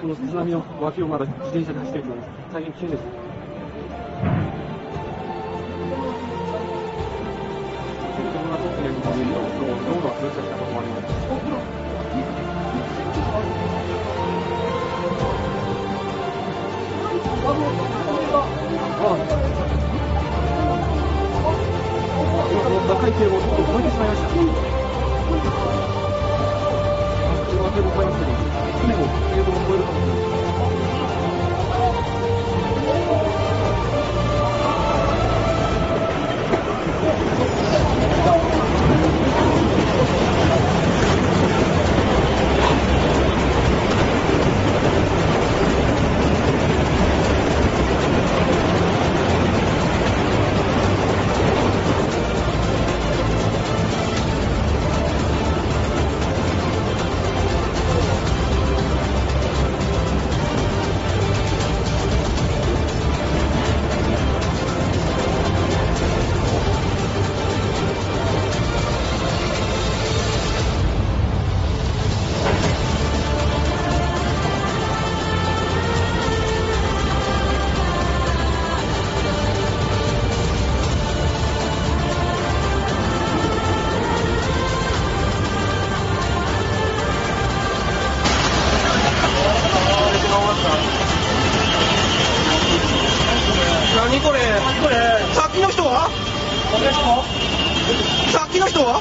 この津波の脇をまだ自転車で走っているので大変危険です。車が特に見ると、道路は封鎖したと思われます。今、赤い警棒をちょっと超えてしまいました。何これこれ。さっきの人は？さっきの人は？